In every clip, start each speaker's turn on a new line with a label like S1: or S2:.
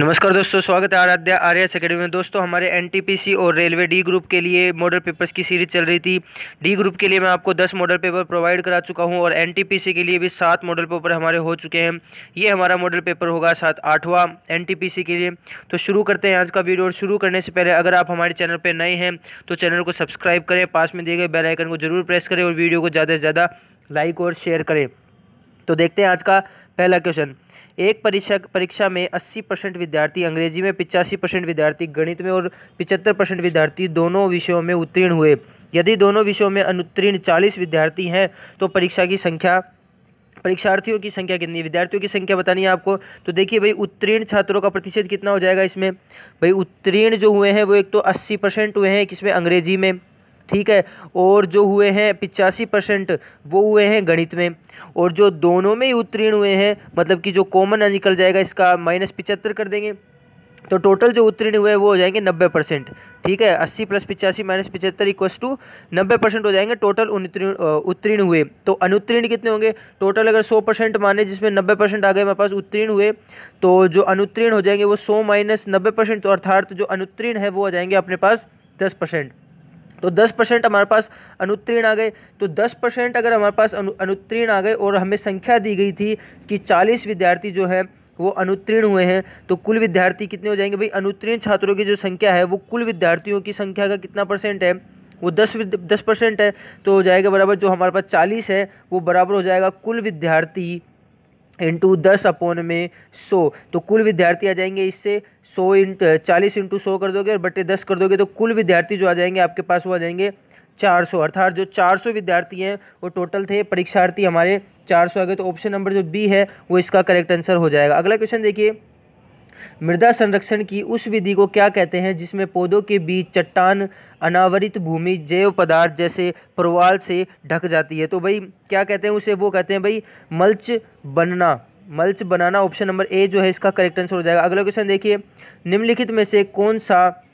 S1: नमस्कार दोस्तों, स्वागत है आराध्या आर्य अकेडमी में। दोस्तों, हमारे एनटीपीसी और रेलवे डी ग्रुप के लिए मॉडल पेपर्स की सीरीज़ चल रही थी। डी ग्रुप के लिए मैं आपको 10 मॉडल पेपर प्रोवाइड करा चुका हूँ और एनटीपीसी के लिए भी सात मॉडल पेपर हमारे हो चुके हैं। ये हमारा मॉडल पेपर होगा सात आठवां एनटीपीसी के लिए। तो शुरू करते हैं आज का वीडियो और शुरू करने से पहले अगर आप हमारे चैनल पर नए हैं तो चैनल को सब्सक्राइब करें, पास में दिए गए बेलाइकन को ज़रूर प्रेस करें और वीडियो को ज़्यादा से ज़्यादा लाइक और शेयर करें। तो देखते हैं आज का पहला क्वेश्चन एक परीक्षा परीक्षा में 80 परसेंट विद्यार्थी अंग्रेज़ी में, पिचासी परसेंट विद्यार्थी गणित में और पिचहत्तर परसेंट विद्यार्थी दोनों विषयों में उत्तीर्ण हुए। यदि दोनों विषयों में अनुत्तीर्ण 40 विद्यार्थी हैं तो परीक्षा की संख्या परीक्षार्थियों की संख्या कितनी विद्यार्थियों की संख्या बतानी है आपको। तो देखिए भाई, उत्तीर्ण छात्रों का प्रतिशत कितना हो जाएगा इसमें? भाई, उत्तीर्ण जो हुए हैं, वो एक तो अस्सी परसेंट हुए हैं किसमें अंग्रेज़ी में। ठीक है? और जो हुए हैं, पिचासी परसेंट वो हुए हैं गणित में। और जो दोनों में ही उत्तीर्ण हुए हैं मतलब कि जो कॉमन निकल जाएगा, इसका माइनस पिचहत्तर कर देंगे। तो टोटल जो उत्तीर्ण हुए वो हो जाएँगे नब्बे परसेंट। ठीक है? अस्सी प्लस पिचासी माइनस पिचहत्तर इक्वस टू नब्बे परसेंट हो जाएँगे टोटल उत्तीर्ण हुए। तो अनुत्तीर्ण कितने होंगे? टोटल अगर सौ परसेंट माने, जिसमें नब्बे परसेंट आ गए मेरे पास उत्तीर्ण हुए तो जो अनुत्तीर्ण हो जाएँगे, वो सौ माइनस नब्बे परसेंट तो अर्थात जो अनुत्तीर्ण है, वो आ जाएँगे अपने पास दस परसेंट। तो 10 परसेंट हमारे पास अनुत्तीर्ण आ गए। तो 10 परसेंट अगर हमारे पास अनु, अनुत्तीर्ण आ गए और हमें संख्या दी गई थी कि 40 विद्यार्थी जो है, वो अनुत्तीर्ण हुए हैं तो कुल विद्यार्थी कितने हो जाएँगे? भाई, अनुत्तीर्ण छात्रों की जो संख्या है, वो कुल विद्यार्थियों की संख्या का कितना परसेंट है? वो दस दस परसेंट है तो हो जाएगा बराबर जो हमारे पास चालीस है, वो बराबर हो जाएगा कुल विद्यार्थी इंटू दस अपोन में सौ। तो कुल विद्यार्थी आ जाएँगे इससे सौ इंट चालीस इंटू सौ कर दोगे और बटे दस कर दोगे तो कुल विद्यार्थी जो आ जाएँगे आपके पास वो आ जाएँगे चार सौ। अर्थात जो चार सौ विद्यार्थी हैं, वो टोटल थे परीक्षार्थी हमारे चार सौ आ गए। तो ऑप्शन नंबर जो बी है, वो इसका करेक्ट आंसर हो जाएगा। अगला क्वेश्चन देखिए। मृदा संरक्षण की उस विधि को क्या कहते हैं, जिसमें पौधों के बीच चट्टान अनावरित भूमि, जैव पदार्थ जैसे प्रवाल से ढक जाती है? तो भाई, क्या कहते हैं उसे? वो कहते हैं भाई मल्च बनना। मल्च बनाना ऑप्शन नंबर ए जो है, इसका करेक्ट आंसर हो जाएगा। अगला क्वेश्चन देखिए, निम्नलिखित में से कौन सा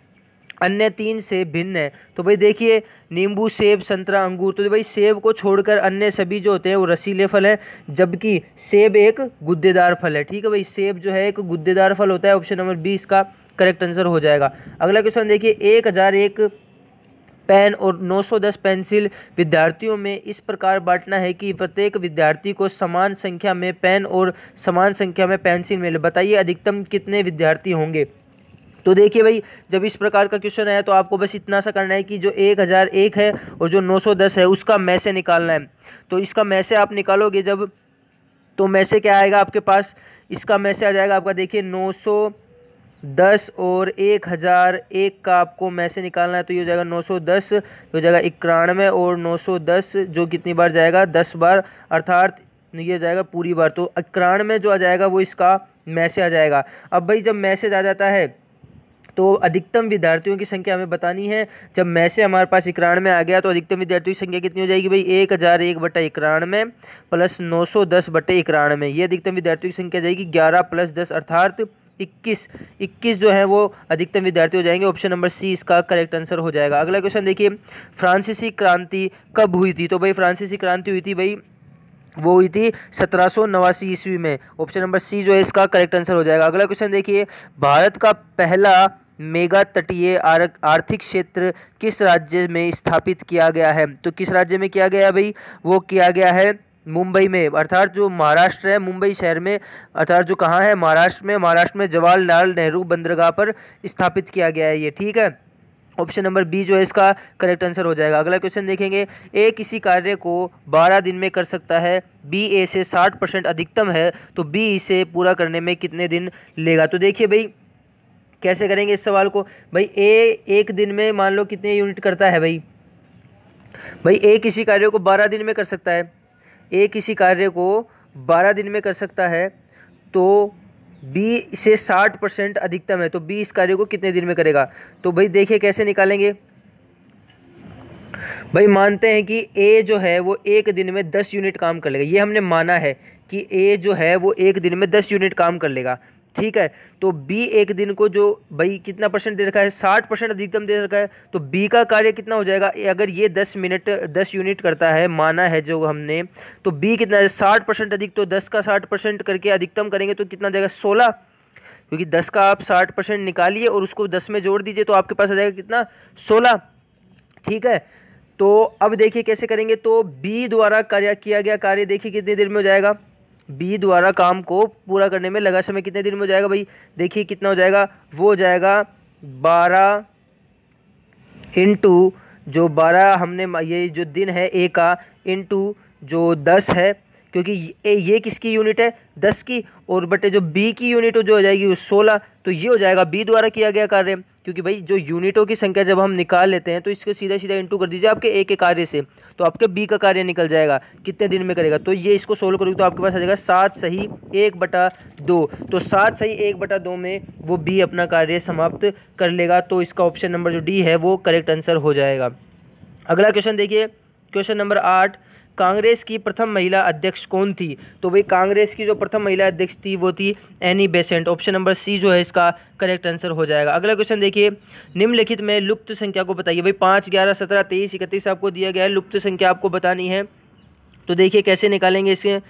S1: अन्य तीन सेब भिन्न है। तो भाई देखिए, नींबू सेब, संतरा अंगूर तो भाई सेब को छोड़कर अन्य सभी जो होते हैं वो रसीले फल हैं, जबकि सेब एक गुद्देदार फल है। ठीक है भाई, सेब जो है एक गुद्देदार फल होता है, ऑप्शन नंबर बी इसका करेक्ट आंसर हो जाएगा। अगला क्वेश्चन देखिए, एक हज़ार एक पेन और 910 पेंसिल विद्यार्थियों में इस प्रकार बांटना है कि प्रत्येक विद्यार्थी को समान संख्या में पेन और समान संख्या में पेंसिल मिले। बताइए, अधिकतम कितने विद्यार्थी होंगे? तो देखिए भाई, जब इस प्रकार का क्वेश्चन आया तो आपको बस इतना सा करना है कि जो एक हज़ार एक है और जो नौ सौ दस है, उसका मैसे निकालना है। तो इसका मैसे आप निकालोगे जब तो मैसे क्या आएगा आपके पास? इसका मैसे आ जाएगा आपका, देखिए, नौ सौ दस और एक हज़ार एक का आपको मैसे निकालना है तो ये हो जाएगा नौ सौ दस हो जाएगा इक्यानवे और नौ सौ दस, जो कितनी बार जाएगा? दस बार, अर्थात ये हो जाएगा पूरी बार। तो इक्यानवे जो आ जाएगा, वो इसका मैसे आ जाएगा। अब भाई, जब मैसेज आ जाता है तो अधिकतम विद्यार्थियों की संख्या हमें बतानी है। जब मैं से हमारे पास इक्यानवे आ गया तो अधिकतम विद्यार्थियों की संख्या कितनी हो जाएगी भाई? एक हज़ार एक बटे बटा इक्यानवे प्लस नौ सौ दस बटे इक्यानवे ये अधिकतम विद्यार्थियों की संख्या जाएगी ग्यारह प्लस दस अर्थात इक्कीस। इक्कीस जो है वो अधिकतम विद्यार्थी हो जाएँगे। ऑप्शन नंबर सी इसका करेक्ट आंसर हो जाएगा। अगला क्वेश्चन देखिए, फ्रांसीसी क्रांति कब हुई थी? तो भाई फ्रांसीसी क्रांति हुई थी भाई, वो हुई थी सत्रह सौ नवासी ईस्वी में। ऑप्शन नंबर सी जो है इसका करेक्ट आंसर हो जाएगा। अगला क्वेश्चन देखिए, भारत का पहला मेगा तटीय आर्थिक क्षेत्र किस राज्य में स्थापित किया गया है? तो किस राज्य में किया गया भाई? वो किया गया है मुंबई में, अर्थात जो महाराष्ट्र है, मुंबई शहर में, अर्थात जो कहाँ है? महाराष्ट्र में महाराष्ट्र में जवाहरलाल नेहरू बंदरगाह पर स्थापित किया गया है ये, ठीक है? ऑप्शन नंबर बी जो है इसका करेक्ट आंसर हो जाएगा। अगला क्वेश्चन देखेंगे। ए किसी कार्य को 12 दिन में कर सकता है, बी ए से 60 परसेंट अधिकतम है तो बी इसे पूरा करने में कितने दिन लेगा? तो देखिए भाई कैसे करेंगे इस सवाल को? भाई, ए, एक दिन में मान लो कितने यूनिट करता है भाई? भाई, ए किसी कार्य को बारह दिन में कर सकता है। ए किसी कार्य को बारह दिन में कर सकता है तो बी से साठ परसेंट अधिकतम है तो बी इस कार्य को कितने दिन में करेगा? तो भाई, देखिए कैसे निकालेंगे। भाई, मानते हैं कि ए जो है, वो एक दिन में दस यूनिट काम कर लेगा। ये हमने माना है कि ए जो है, वो एक दिन में दस यूनिट काम कर लेगा। ठीक है तो बी एक दिन को जो भाई कितना परसेंट दे रखा है? साठ परसेंट अधिकतम दे रखा है। तो बी का कार्य कितना हो जाएगा? अगर ये दस मिनट दस यूनिट करता है, माना है जो हमने तो बी कितना है? साठ परसेंट अधिक तो दस का साठ परसेंट करके अधिकतम करेंगे तो कितना देगा? सोलह। क्योंकि दस का आप साठ परसेंट निकालिए और उसको दस में जोड़ दीजिए तो आपके पास आ जाएगा कितना? सोलह। ठीक है? तो अब देखिए कैसे करेंगे? तो बी द्वारा कार्य किया गया कार्य देखिए कितनी देर में हो जाएगा? बी द्वारा काम को पूरा करने में लगा समय कितने दिन में हो जाएगा भाई? देखिए कितना हो जाएगा। वो हो जाएगा बारह इंटू जो बारह हमने ये जो दिन है, ए का, इंटू जो दस है, क्योंकि ये ये किसकी यूनिट है? दस की, और बटे जो बी की यूनिट जो हो जाएगी वो सोलह तो ये हो जाएगा बी द्वारा किया गया कार्य। क्योंकि भाई जो यूनिटों की संख्या जब हम निकाल लेते हैं तो इसको सीधा सीधा इंटू कर दीजिए आपके ए के कार्य से तो आपके बी का कार्य निकल जाएगा। कितने दिन में करेगा? तो ये इसको सोल्व करोगे तो आपके पास आ जाएगा सात सही एक बटा दो। तो सात सही एक बटा दो में वो बी अपना कार्य समाप्त कर लेगा तो इसका ऑप्शन नंबर जो डी है, वो करेक्ट आंसर हो जाएगा। अगला क्वेश्चन देखिए। क्वेश्चन नंबर आठ। कांग्रेस की प्रथम महिला अध्यक्ष कौन थी? तो भाई, कांग्रेस की जो प्रथम महिला अध्यक्ष थी, वो थी Annie Besant option number C जो है, इसका करेक्ट आंसर हो जाएगा। अगला क्वेश्चन देखिए। निम्नलिखित में लुप्त संख्या को बताइए। भाई, पाँच, ग्यारह, सत्रह, तेईस, इकतीस आपको दिया गया है। लुप्त संख्या आपको बतानी है। तो देखिए, कैसे निकालेंगे इसके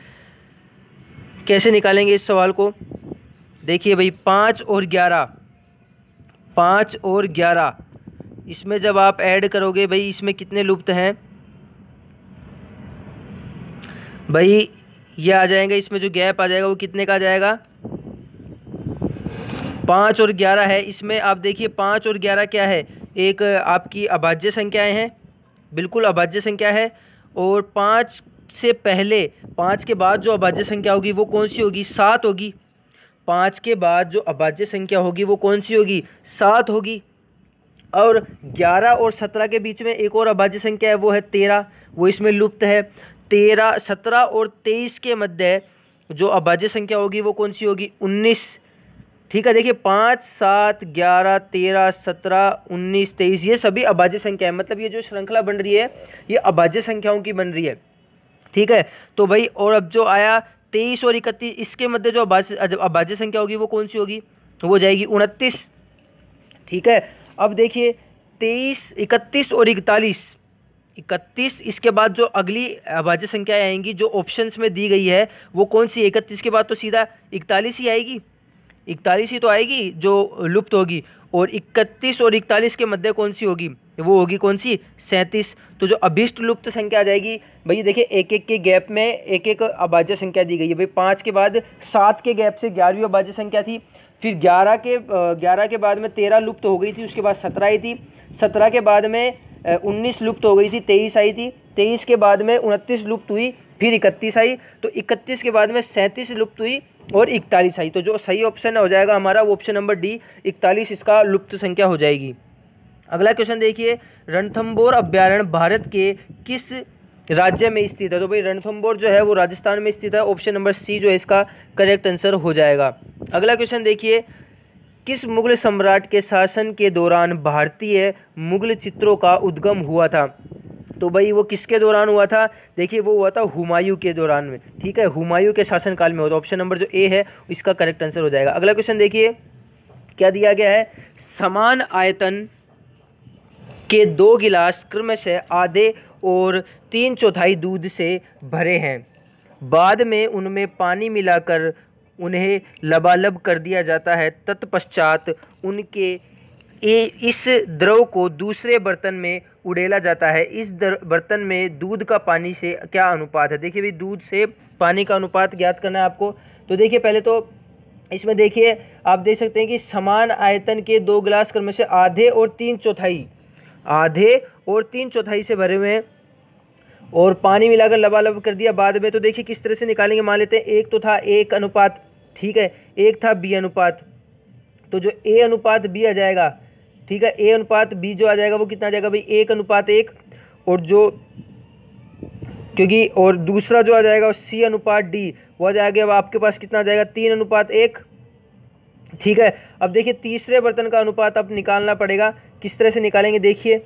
S1: कैसे निकालेंगे इस सवाल को? देखिए भाई, पाँच और ग्यारह। पाँच और ग्यारह। इसमें जब आप ऐड करोगे भाई, इसमें कितने लुप्त हैं? भाई, ये आ जाएँगे, इसमें जो गैप आ जाएगा वो कितने का आ जाएगा? पाँच और ग्यारह है, इसमें आप देखिए पाँच और ग्यारह क्या है? एक, आपकी अभाज्य संख्याएँ हैं, बिल्कुल अभाज्य संख्या है, और पाँच से पहले, पाँच के बाद जो अभाज्य संख्या होगी वो कौन सी होगी? सात होगी। पाँच के बाद जो अभाज्य संख्या होगी वो कौन सी होगी? सात होगी। और ग्यारह और सत्रह के बीच में एक और अभाज्य संख्या है, वो है तेरह, वो इसमें लुप्त है। तेरह, सत्रह और तेईस के मध्य जो अभाज्य संख्या होगी वो कौन सी होगी? उन्नीस। ठीक है, देखिए, पाँच, सात, ग्यारह, तेरह, सत्रह, उन्नीस, तेईस, ये सभी अभाज्य संख्या है। मतलब ये जो श्रृंखला बन रही है, ये अभाज्य संख्याओं की बन रही है। ठीक है तो भाई, और अब जो आया तेईस और इकतीस, इसके मध्य जो अभाज्य अभाज्य संख्या होगी वो कौन सी होगी? वो जाएगी उनतीस। ठीक है, अब देखिए, तेईस, इकतीस और इकतालीस इकतीस, इसके बाद जो अगली अभाज्य संख्या आएँगी, जो ऑप्शंस में दी गई है, वो कौन सी इकतीस के बाद तो सीधा इकतालीस ही आएगी। इकतालीस ही तो आएगी, जो लुप्त होगी। और इकतीस और इकतालीस के मध्य कौन सी होगी? वो होगी कौन सी? सैंतीस। तो जो अभिष्ट लुप्त संख्या आ जाएगी भैया देखिए एक एक के गैप में एक एक अभाज्य संख्या दी गई है। भाई पाँच के बाद सात के गैप से ग्यारहवीं अभाज्य संख्या थी। फिर ग्यारह के ग्यारह के बाद में तेरह लुप्त हो गई थी, उसके बाद सत्रह ही थी। सत्रह के बाद में उन्नीस लुप्त हो गई थी, तेईस आई थी। तेईस के बाद में उनतीस लुप्त हुई, फिर इकतीस आई। तो इकतीस के बाद में सैंतीस लुप्त हुई और इकतालीस आई। तो जो सही ऑप्शन हो जाएगा हमारा, वो ऑप्शन नंबर डी इकतालीस इसका लुप्त संख्या हो जाएगी। अगला क्वेश्चन देखिए रणथम्बोर अभ्यारण्य भारत के किस राज्य में स्थित है? तो भाई रणथम्बोर जो है, वो राजस्थान में स्थित है। ऑप्शन नंबर सी जो है, इसका करेक्ट आंसर हो जाएगा। अगला क्वेश्चन देखिए किस मुगल सम्राट के शासन के दौरान भारतीय मुगल चित्रों का उद्गम हुआ था? तो भाई वो किसके दौरान हुआ था? देखिए, वो हुआ था हुमायूं के दौरान में। ठीक है, हुमायूं के शासनकाल में हुआ था। ऑप्शन नंबर जो ए है, इसका करेक्ट आंसर हो जाएगा। अगला क्वेश्चन देखिए, क्या दिया गया है? समान आयतन के दो गिलास क्रमशः आधे और तीन चौथाई दूध से भरे हैं। बाद में उनमें पानी मिलाकर उन्हें लबालब कर दिया जाता है। तत्पश्चात उनके ए, इस द्रव को दूसरे बर्तन में उड़ेला जाता है। इस बर्तन में दूध का पानी से क्या अनुपात है? देखिए भाई दूध से पानी का अनुपात ज्ञात करना है आपको। तो देखिए, पहले तो इसमें देखिए, आप देख सकते हैं कि समान आयतन के दो गिलास क्रम से आधे और तीन चौथाई, आधे और तीन चौथाई से भरे हुए हैं। और पानी मिलाकर लबालब कर दिया बाद में। तो देखिए, किस तरह से निकालेंगे? मान लेते हैं, एक तो था, एक अनुपात ठीक है? एक था बी अनुपात। तो जो ए अनुपात बी आ जाएगा, ठीक है? ए अनुपात बी जो आ जाएगा, वो कितना आ जाएगा भाई? एक अनुपात एक। और जो, क्योंकि, और दूसरा जो आ जाएगा, वो सी अनुपात डी, वो आ जाएगा, अब आपके पास कितना आ जाएगा? तीन अनुपात एक। ठीक है? अब देखिए, तीसरे बर्तन का अनुपात अब निकालना पड़ेगा। किस तरह से निकालेंगे? देखिए,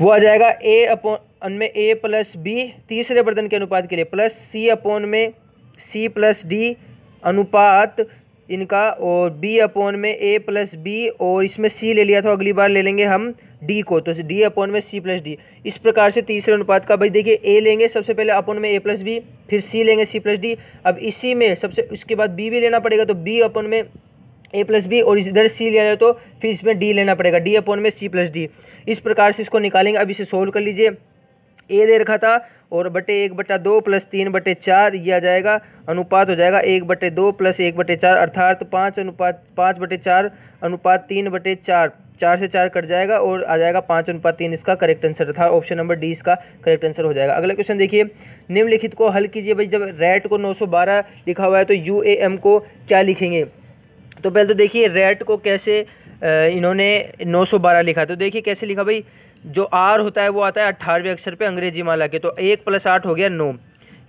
S1: वो आ जाएगा ए अपोन में ए प्लस बी, तीसरे बर्तन के अनुपात के लिए। प्लस सी अपोन में सी प्लस डी अनुपात इनका और बी अपोन में ए प्लस बी और इसमें सी ले लिया था, अगली बार ले लेंगे हम डी को। तो डी अपोन में सी प्लस डी। इस प्रकार से तीसरे अनुपात का भाई देखिए, ए लेंगे सबसे पहले अपोन में ए प्लस बी, फिर सी लेंगे सी प्लस डी। अब इसी में सबसे, उसके बाद बी भी लेना पड़ेगा तो बी अपोन में ए प्लस बी और इधर सी लिया जाए तो फिर इसमें डी लेना पड़ेगा, डी अपोन में सी प्लस डी। इस प्रकार से इसको निकालेंगे। अब इसे सोल्व कर लीजिए। ए दे रखा था और बटे एक बटा दो प्लस तीन बटे चार ये आ जाएगा, अनुपात हो जाएगा एक बटे दो प्लस एक बटे चार, अर्थात पाँच अनुपात, पाँच बटे चार, अनुपात तीन बटे चार चार से चार कट जाएगा और आ जाएगा पाँच अनुपात तीन, इसका करेक्ट आंसर था ऑप्शन नंबर डी इसका करेक्ट आंसर हो जाएगा। अगला क्वेश्चन देखिए, निम्नलिखित को हल कीजिए भाई, जब रेट को 912 लिखा हुआ है तो यू ए एम को क्या लिखेंगे? तो पहले तो देखिए रेट को कैसे इन्होंने 912 लिखा तो देखिए कैसे लिखा भाई जो आर होता है, वो आता है अट्ठारहवें अक्षर पे अंग्रेज़ी माला के तो एक प्लस आठ हो गया नौ।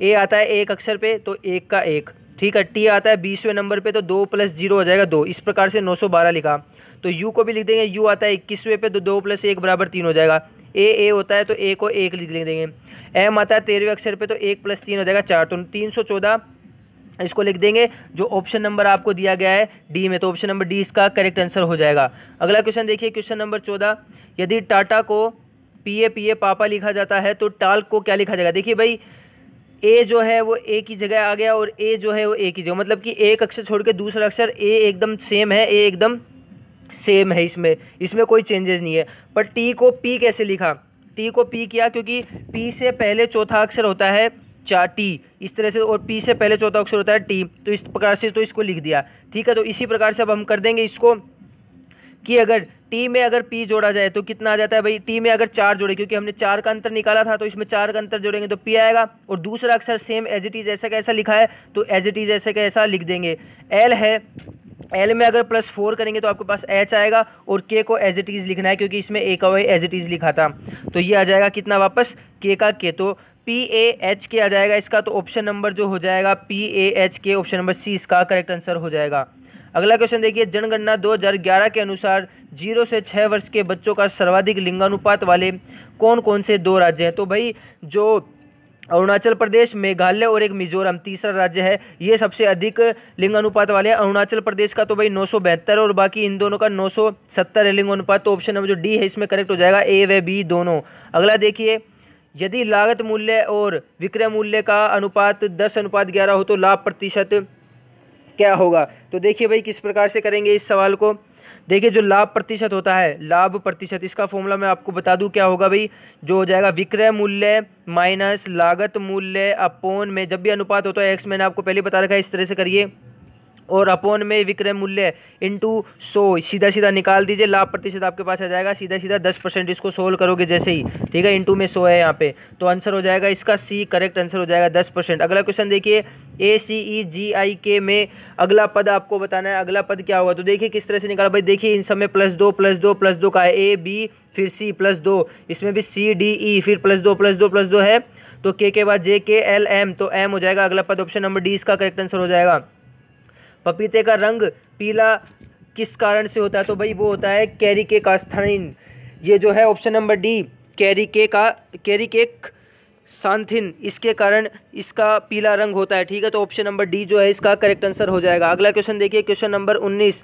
S1: ए आता है एक अक्षर पे तो एक का एक। ठीक है टी आता है बीसवें नंबर पे तो दो प्लस ज़ीरो हो जाएगा दो। इस प्रकार से नौ सौ बारह लिखा। तो यू को भी लिख देंगे यू आता है इक्कीसवें पे तो दो प्लस एक बराबर तीन हो जाएगा। ए ए होता है तो ए को एक लिख देंगे। एम आता है तेरहवें अक्षर पे तो एक प्लस तीन हो जाएगा चार। तो तीन सौ चौदह इसको लिख देंगे, जो ऑप्शन नंबर आपको दिया गया है डी में तो ऑप्शन नंबर डी इसका करेक्ट आंसर हो जाएगा। अगला क्वेश्चन देखिए क्वेश्चन नंबर चौदह। यदि टाटा को पी ए पी ए पापा लिखा जाता है तो टाल्क को क्या लिखा जाएगा? देखिए भाई, ए जो है वो ए की जगह आ गया और ए जो है वो ए की जगह मतलब कि एक अक्षर छोड़ के दूसरा अक्षर ए एकदम सेम है, ए एकदम सेम है इसमें इसमें कोई चेंजेस नहीं है। पर टी को पी कैसे लिखा? टी को पी किया क्योंकि पी से पहले चौथा अक्षर होता है चा, टी। इस तरह से, और पी से पहले चौथा अक्षर होता है टी। तो इस प्रकार से तो इसको लिख दिया। ठीक है तो इसी प्रकार से अब हम कर देंगे इसको। कि अगर टी में अगर पी जोड़ा जाए तो कितना आ जाता है भाई? टी में अगर चार जोड़े, क्योंकि हमने चार का अंतर निकाला था तो इसमें चार का अंतर जोड़ेंगे तो पी आएगा। और दूसरा अक्षर सेम एज इट इज़ ऐसा कैसा लिखा है तो एज इट इज़ ऐसा कैसा लिख देंगे। एल है एल में अगर प्लस फोर करेंगे तो आपके पास एच आएगा, और के को एज इट इज़ लिखना है, क्योंकि इसमें ए का एज इट इज़ लिखा था। तो ये आ जाएगा कितना वापस? के का के तो पी ए एच के आ जाएगा इसका तो ऑप्शन नंबर जो हो जाएगा P A H K option number C इसका करेक्ट आंसर हो जाएगा। अगला क्वेश्चन देखिए, जनगणना 2011 के अनुसार ज़ीरो से छः वर्ष के बच्चों का सर्वाधिक लिंगानुपात वाले कौन कौन से दो राज्य हैं? तो भाई, जो अरुणाचल प्रदेश, मेघालय और एक मिजोरम, तीसरा राज्य है, ये सबसे अधिक लिंगानुपात वाले हैं। अरुणाचल प्रदेश का तो भाई नौ सौ बहत्तर और बाकी इन दोनों का नौ है लिंगानुपात तो ऑप्शन नंबर जो डी है, इसमें करेक्ट हो जाएगा ए व बी दोनों। अगला देखिए, यदि लागत मूल्य और विक्रय मूल्य का अनुपात दस अनुपात ग्यारह हो तो लाभ प्रतिशत क्या होगा? तो देखिए भाई, किस प्रकार से करेंगे इस सवाल को? देखिए, जो लाभ प्रतिशत होता है, लाभ प्रतिशत, इसका फॉर्मूला मैं आपको बता दूँ क्या होगा भाई? जो हो जाएगा विक्रय मूल्य माइनस लागत मूल्य अपोन में जब भी अनुपात होता है एक्स मैंने आपको पहले बता रखा है, इस तरह से करिए। और अपोन में विक्रय मूल्य इंटू सौ सीधा सीधा निकाल दीजिए, लाभ प्रतिशत आपके पास आ जाएगा सीधा सीधा दस परसेंट इसको सोल्व करोगे जैसे ही, ठीक है इंटू में सौ है यहाँ पे तो आंसर हो जाएगा इसका सी करेक्ट आंसर हो जाएगा दस परसेंट। अगला क्वेश्चन देखिए ए सी ई जी आई के में अगला पद आपको बताना है, अगला पद क्या होगा? तो देखिए किस तरह से निकाला, भाई देखिए इन सब में प्लस दो प्लस दो प्लस दो का है ए बी फिर सी प्लस दो, इसमें भी सी डी ई फिर प्लस दो प्लस दो प्लस दो है तो के के बाद जे के एल एम तो एम हो जाएगा, अगला पद ऑप्शन नंबर डी इसका करेक्ट आंसर हो जाएगा। पपीते का रंग पीला किस कारण से होता है? तो भाई वो होता है कैरी के कास्थानीन ये जो है ऑप्शन नंबर डी, कैरी के का, कैरी केक सांथिन। इसके कारण इसका पीला रंग होता है, ठीक है? तो ऑप्शन नंबर डी जो है इसका करेक्ट आंसर हो जाएगा। अगला क्वेश्चन देखिए क्वेश्चन नंबर उन्नीस।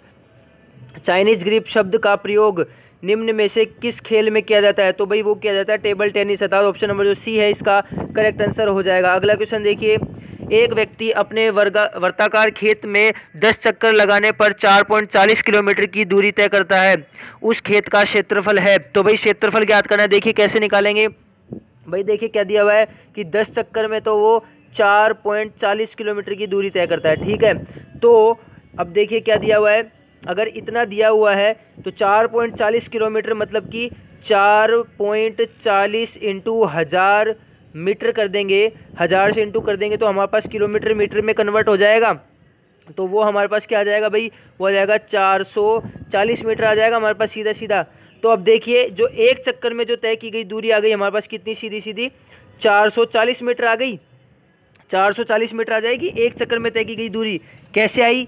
S1: चाइनीज़ ग्रीप शब्द का प्रयोग निम्न में से किस खेल में किया जाता है? तो भाई वो किया जाता है टेबल टेनिस अर्थात ऑप्शन नंबर जो सी है, इसका करेक्ट आंसर हो जाएगा। अगला क्वेश्चन देखिए। एक व्यक्ति अपने वर्गा, वर्ताकार खेत में 10 चक्कर लगाने पर 4.40 किलोमीटर की दूरी तय करता है। उस खेत का क्षेत्रफल है। तो भाई क्षेत्रफल ज्ञात करना है। देखिए कैसे निकालेंगे? भाई देखिए क्या दिया हुआ है कि 10 चक्कर में तो वो 4.40 किलोमीटर की दूरी तय करता है। ठीक है? तो अब देखिए क्या दिया हुआ है। अगर इतना दिया हुआ है तो 4.40 किलोमीटर मतलब कि 4.40 इंटू हज़ार मीटर कर देंगे। हज़ार से इंटू कर देंगे तो हमारे पास किलोमीटर मीटर में कन्वर्ट हो जाएगा। तो वो हमारे पास क्या आ जाएगा भाई? वो आ जाएगा चार सौ चालीस मीटर आ जाएगा हमारे पास सीधा सीधा तो अब देखिए, जो एक चक्कर में जो तय की गई दूरी आ गई, हमारे पास कितनी सीधी सीधी चार सौ चालीस मीटर आ गई। चार सौ चालीस मीटर आ जाएगी, एक चक्कर में तय की गई दूरी। कैसे आई?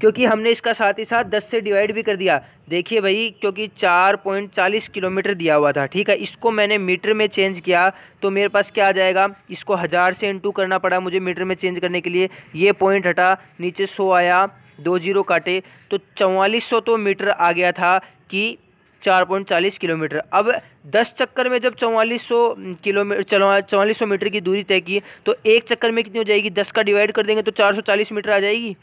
S1: क्योंकि हमने इसका साथ ही साथ दस से डिवाइड भी कर दिया। देखिए भाई, क्योंकि चार पॉइंट चालीस किलोमीटर दिया हुआ था, ठीक है? इसको मैंने मीटर में चेंज किया तो मेरे पास क्या आ जाएगा? इसको हज़ार से इंटू करना पड़ा मुझे मीटर में चेंज करने के लिए। ये पॉइंट हटा, नीचे सौ आया, दो ज़ीरो काटे तो चौवालीस सौ तो मीटर आ गया था कि चार पॉइंट चालीस किलोमीटर। अब दस चक्कर में जब चौवालीस सौ किलोमीटर चौवालीस सौ मीटर की दूरी तय की तो एक चक्कर में कितनी हो जाएगी? दस का डिवाइड कर देंगे तो चार सौ चालीस मीटर आ जाएगी।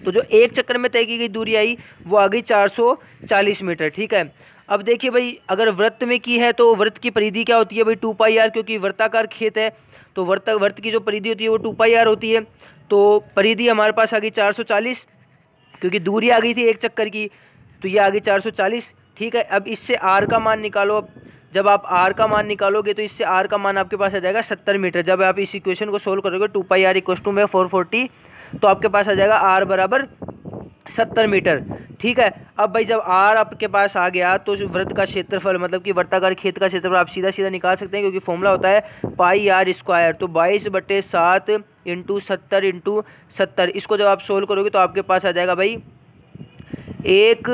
S1: तो जो एक चक्कर में तय की गई दूरी आई, वो आ गई चार सौ चालीस मीटर, ठीक है? अब देखिए भाई, अगर वृत्त में की है तो वृत्त की परिधि क्या होती है भाई? टू पाई आर, क्योंकि वृत्ताकार खेत है तो वर्त वर्त की जो परिधि होती है वो टू पाई आर होती है। तो परिधि हमारे पास आ गई चार सौ चालीस, क्योंकि दूरी आ गई थी एक चक्कर की तो ये आ गई चार सौ चालीस, ठीक है? अब इससे आर का मान निकालो, अब जब आप आर का मान निकालोगे तो इससे आर का मान आपके पास आ जाएगा सत्तर मीटर। जब आप इस इक्वेशन को सोल्व करोगे टू पाई आर इक्व टू में फोर फोर्टी तो आपके पास आ जाएगा आर बराबर सत्तर मीटर। ठीक है? अब भाई जब आर आपके पास आ गया तो व्रत का क्षेत्रफल मतलब कि वर्ताकार खेत का क्षेत्रफल आप सीधा सीधा निकाल सकते हैं, क्योंकि फॉर्मूला होता है पाई आर स्क्वायर तो बाईस बटे सात इंटू सत्तर इंटू सत्तर। इसको जब आप सोल्व करोगे तो आपके पास आ जाएगा भाई एक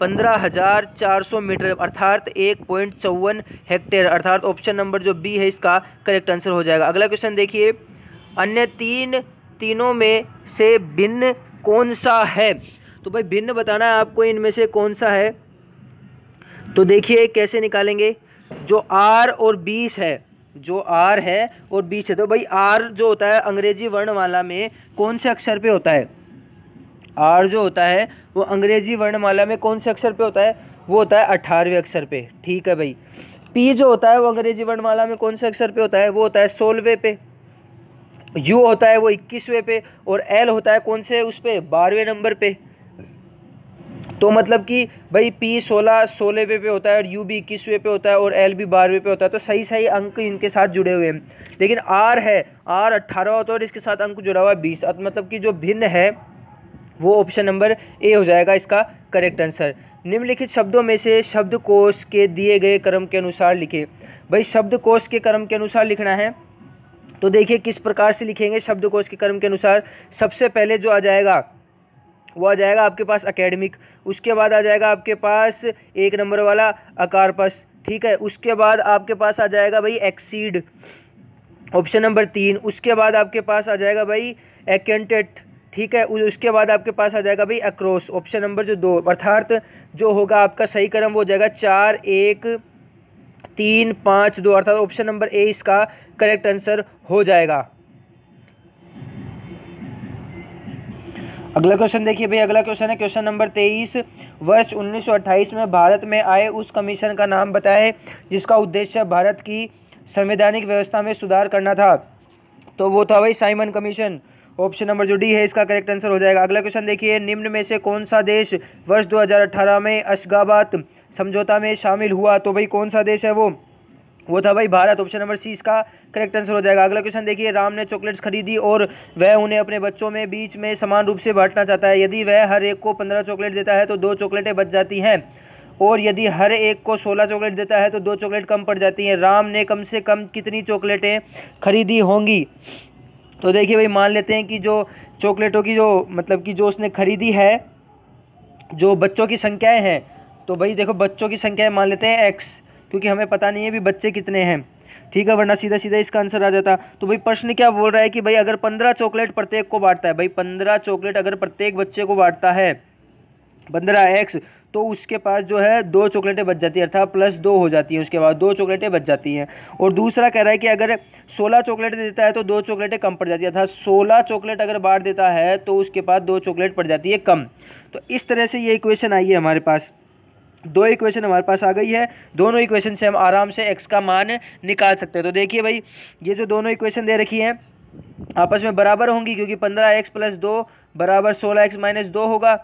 S1: पंद्रह हज़ार चार सौ मीटर अर्थात एक पॉइंट चौवन हेक्टेयर, अर्थात ऑप्शन नंबर जो बी है इसका करेक्ट आंसर हो जाएगा। अगला क्वेश्चन देखिए, अन्य तीन, तीनों में से भिन्न कौन सा है? तो भाई, भिन्न बताना है आपको, इनमें से कौन सा है? तो देखिए, कैसे निकालेंगे? जो आर और बीस है, जो आर है और बीस है तो भाई, आर जो होता है अंग्रेज़ी वर्णमाला में कौन से अक्षर पे होता है? आर जो होता है, वो अंग्रेज़ी वर्णमाला में कौन से अक्षर पे होता है? वो होता है अठारहवें अक्षर पे। ठीक है भाई। पी जो होता है, वो अंग्रेज़ी वर्णमाला में कौन से अक्षर पे होता है? वो होता है सोलहवें पे। यू होता है, वो इक्कीसवें पे। और एल होता है कौन से उस पर बारहवें नंबर पे। तो मतलब कि भाई पी सोलह, सोलहवें पे होता है और यू भी इक्कीसवें पे होता है और एल भी बारहवें पे होता है। तो सही सही अंक इनके साथ जुड़े हुए हैं। लेकिन आर है, आर अट्ठारह होता है और इसके साथ अंक जुड़ा हुआ है बीस। मतलब कि जो भिन्न है वो ऑप्शन नंबर ए हो जाएगा इसका करेक्ट आंसर निम्नलिखित शब्दों में से शब्दकोश के दिए गए क्रम के अनुसार लिखे। भाई, शब्दकोश के क्रम के अनुसार लिखना है। तो देखिए किस प्रकार से लिखेंगे शब्दकोश के क्रम के अनुसार। सबसे पहले जो आ जाएगा, वो आ जाएगा आपके पास अकेडमिक उसके बाद आ जाएगा आपके पास एक नंबर वाला अकारपस, ठीक है? उसके बाद आपके पास आ जाएगा भाई एक्सीड ऑप्शन नंबर तीन। उसके बाद आपके पास आ जाएगा भाई एकेंटेट ठीक है उसके बाद आपके पास आ जाएगा भाई अक्रॉस ऑप्शन नंबर जो दो, अर्थात जो होगा आपका सही क्रम वो हो जाएगा चार, एक, तीन, पाँच, दो, अर्थात ऑप्शन नंबर ए इसका करेक्ट आंसर हो जाएगा। अगला क्वेश्चन देखिए भाई, अगला क्वेश्चन है क्वेश्चन नंबर तेईस, वर्ष 1928 में भारत में आए उस कमीशन का नाम बताए, जिसका उद्देश्य भारत की संवैधानिक व्यवस्था में सुधार करना था। तो वो था भाई साइमन कमीशन। ऑप्शन नंबर जो डी है, इसका करेक्ट आंसर हो जाएगा। अगला क्वेश्चन देखिए, निम्न में से कौन सा देश वर्ष 2018 में अशगाबाद, समझौता में शामिल हुआ? तो भाई, कौन सा देश है वो? वो था भाई भारत। ऑप्शन नंबर सी इसका करेक्ट आंसर हो जाएगा। अगला क्वेश्चन देखिए, राम ने चॉकलेट्स खरीदी और वह उन्हें अपने बच्चों में बीच में समान रूप से बांटना चाहता है। यदि वह हर एक को पंद्रह चॉकलेट देता है तो दो चॉकलेटें बच जाती हैं। और यदि हर एक को सोलह चॉकलेट देता है तो दो चॉकलेट कम पड़ जाती हैं। राम ने कम से कम कितनी चॉकलेटें खरीदी होंगी? तो देखिए भाई, मान लेते हैं कि जो चॉकलेटों की जो मतलब कि जो उसने ख़रीदी है, जो बच्चों की संख्याएँ हैं तो भाई देखो, बच्चों की संख्याएँ मान लेते हैं एक्स क्योंकि हमें पता नहीं है भी बच्चे कितने हैं। ठीक है, वरना सीधा सीधा इसका आंसर आ जाता। तो भाई, प्रश्न क्या बोल रहा है कि भाई, अगर पंद्रह चॉकलेट प्रत्येक को बांटता है, भाई, पंद्रह चॉकलेट अगर प्रत्येक बच्चे को बांटता है, पंद्रह एक्स तो उसके पास जो है दो चॉकलेटें बच जाती है, अर्थात प्लस दो हो जाती हैं, उसके बाद दो चॉकलेटें बच जाती हैं। और दूसरा कह रहा है कि अगर सोलह चॉकलेट देता है तो दो चॉकलेटें कम पड़ जाती है, अर्थात सोलह चॉकलेट अगर बांट देता है तो उसके पास दो चॉकलेट पड़ जाती है कम। तो इस तरह से ये इक्वेशन आई है हमारे पास। दो इक्वेशन हमारे पास आ गई है, दोनों इक्वेशन से हम आराम से एक्स का मान निकाल सकते हैं। तो देखिए भाई, ये जो दोनों इक्वेशन दे रखी हैं, आपस में बराबर होंगी क्योंकि पंद्रह एक्स प्लस दो बराबर सोलह एक्स माइनस दो होगा।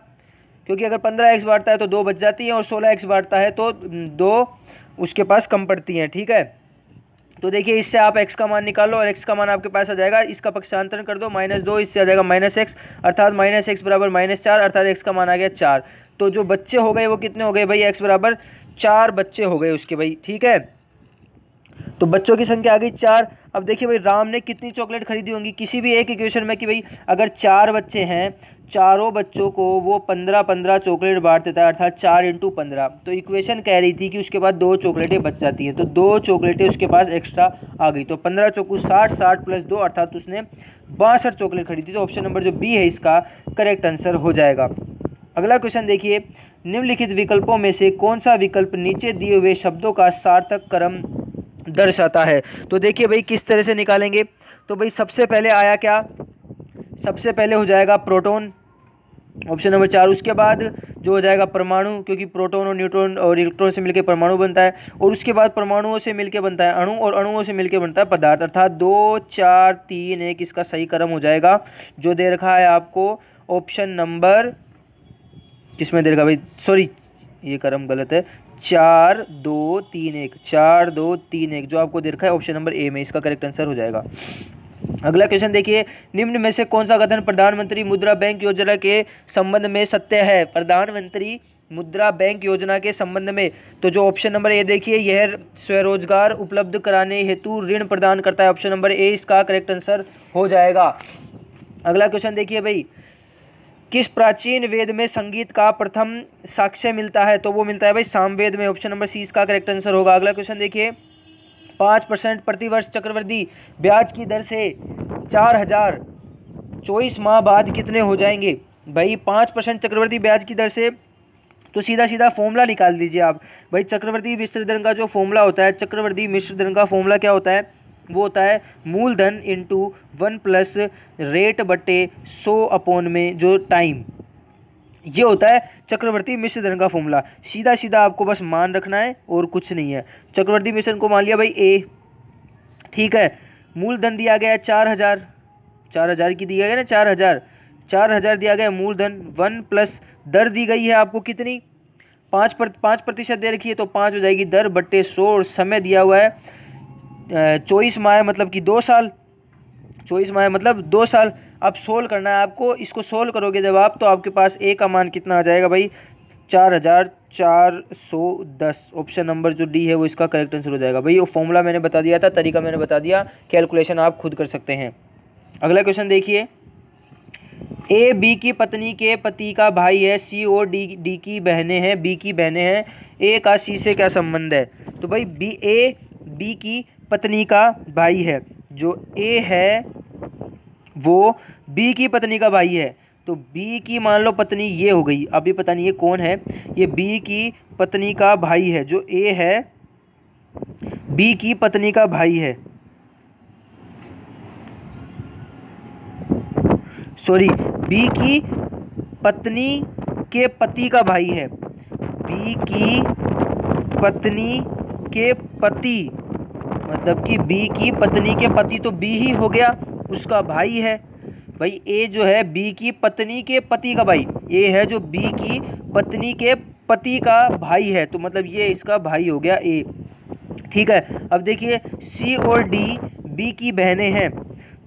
S1: क्योंकि अगर पंद्रह एक्स बांटता है तो दो बच जाती हैं और सोलह एक्स बांटता है तो दो उसके पास कम पड़ती हैं, ठीक है? तो देखिए, इससे आप एक्स का मान निकालो और एक्स का मान आपके पास आ जाएगा। इसका पक्षांतरण कर दो, माइनस दो, इससे आ जाएगा माइनस एक्स अर्थात माइनस एक्स बराबर माइनस चार, अर्थात एक्स का मान आ गया चार। तो जो बच्चे हो गए, वो कितने हो गए भाई? एक्स बराबर चार बच्चे हो गए उसके भाई, ठीक है? तो बच्चों की संख्या आ गई चार। अब देखिए भाई, राम ने कितनी चॉकलेट खरीदी होंगी? किसी भी एक इक्वेशन में कि भाई, अगर चार बच्चे हैं, चारों बच्चों को वो पंद्रह पंद्रह चॉकलेट बांट देता है, अर्थात चार इंटू पंद्रह। तो इक्वेशन कह रही थी कि उसके बाद दो चॉकलेटें बच जाती हैं। तो दो चॉकलेटें उसके पास एक्स्ट्रा आ गई। तो पंद्रह चौकू साठ साठ प्लस दो, अर्थात उसने बासठ चॉकलेट खरीदी तो ऑप्शन नंबर जो बी है, इसका करेक्ट आंसर हो जाएगा। अगला क्वेश्चन देखिए, निम्नलिखित विकल्पों में से कौन सा विकल्प नीचे दिए हुए शब्दों का सार्थक क्रम दर्शाता है। तो देखिए भाई, किस तरह से निकालेंगे? तो भाई, सबसे पहले आया क्या? सबसे पहले हो जाएगा प्रोटॉन, ऑप्शन नंबर चार। उसके बाद जो हो जाएगा परमाणु, क्योंकि प्रोटॉन और न्यूट्रॉन और इलेक्ट्रॉन से मिलकर परमाणु बनता है, और उसके बाद परमाणुओं से मिलकर बनता है अणु, और अणुओं से मिलकर बनता है पदार्थ। अर्थात दो, चार, तीन, एक, इसका सही क्रम हो जाएगा। जो दे रखा है आपको ऑप्शन नंबर, किसमें दे रखा भाई? सॉरी, ये क्रम गलत है। चार, दो, तीन, एक। चार, दो, तीन, एक, जो आपको दे रखा है ऑप्शन नंबर ए में, इसका करेक्ट आंसर हो जाएगा। अगला क्वेश्चन देखिए, निम्न में से कौन सा कथन प्रधानमंत्री मुद्रा बैंक योजना के संबंध में सत्य है? प्रधानमंत्री मुद्रा बैंक योजना के संबंध में। तो जो ऑप्शन नंबर ए देखिए, यह स्वरोजगार उपलब्ध कराने हेतु ऋण प्रदान करता है। ऑप्शन नंबर ए इसका करेक्ट आंसर हो जाएगा। अगला क्वेश्चन देखिए भाई किस प्राचीन वेद में संगीत का प्रथम साक्ष्य मिलता है? तो वो मिलता है भाई सामवेद में ऑप्शन नंबर सी इसका करेक्ट आंसर होगा। अगला क्वेश्चन देखिए। पाँच परसेंट प्रतिवर्ष चक्रवर्ती ब्याज की दर से चार हज़ार चौबीस माह बाद कितने हो जाएँगे? भाई पाँच परसेंट चक्रवर्ती ब्याज की दर से तो सीधा सीधा फॉर्मूला निकाल दीजिए आप। भाई चक्रवर्ती मिश्र धन का जो फॉर्मूला होता है चक्रवर्ती मिश्र धन का फॉर्मूला क्या होता है? वो होता है मूलधन इंटू वन प्लस रेट बटे सौ अपोन में जो टाइम ये होता है चक्रवर्ती मिश्र धन का फॉर्मूला सीधा सीधा आपको बस मान रखना है और कुछ नहीं है। चक्रवर्ती मिश्रण को मान लिया भाई ए ठीक है। मूलधन दिया गया है चार हज़ार। चार हज़ार की दिया गया ना? चार हज़ार। चार हज़ार दिया गया मूलधन। वन प्लस दर दी गई है आपको कितनी? पाँच पर, पाँच प्रतिशत दे रखी है तो पाँच हो जाएगी दर बट्टे सौ और समय दिया हुआ है। चौबीस माह मतलब कि दो साल, चौबीस माह मतलब दो साल अब सोल्व करना है आपको। इसको सोल्व करोगे जब आप तो आपके पास ए का मान कितना आ जाएगा भाई? चार हज़ार चार सौ दस। ऑप्शन नंबर जो डी है वो इसका करेक्ट आंसर हो जाएगा। भाई, वो फॉर्मूला मैंने बता दिया था, तरीका मैंने बता दिया। कैलकुलेशन आप खुद कर सकते हैं। अगला क्वेश्चन देखिए। ए बी की पत्नी के पति का भाई है। सी और डी डी की बहनें हैं। बी की बहनें हैं। ए का सी से क्या संबंध है? तो भाई बी ए बी की पत्नी का भाई है। जो ए है, वो बी की पत्नी का भाई है। तो बी की मान लो पत्नी ये हो गई। अभी पता नहीं ये कौन है। ये बी की पत्नी का भाई है। जो ए है बी की पत्नी का भाई है। सॉरी बी की पत्नी के पति का भाई है। बी की पत्नी के पति। मतलब कि बी की पत्नी के पति तो बी ही हो गया, उसका भाई है। भाई, ए जो है बी की पत्नी के पति का भाई, ए है जो बी की पत्नी के पति का भाई है तो मतलब ये इसका भाई हो गया ए। ठीक है, अब देखिए, सी और डी बी की बहनें हैं